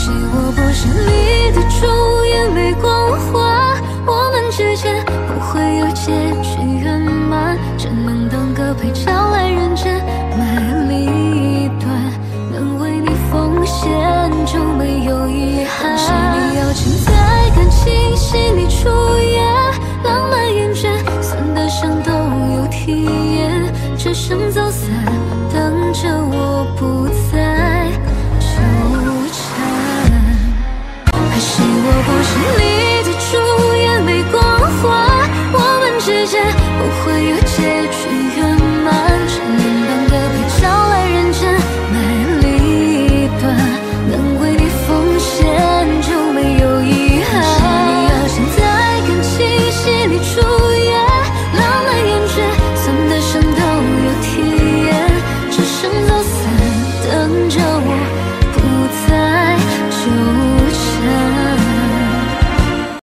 惜我不是你的主演，没光华，我们之间不会有结局圆满，只能当个配角来认真卖力一段，能为你奉献就没有遗憾。是你邀请在感情戏里出演，浪漫厌倦，酸的伤都有体验，只剩走散的。我不是你的主，演没光环，我们之间不会有结局圆满。承认的个被招来人间，美丽一段，能为你奉献就没有遗憾。你要现在感情戏里出演，浪漫演倦，算得上都有体验，只剩走散，等着我不再。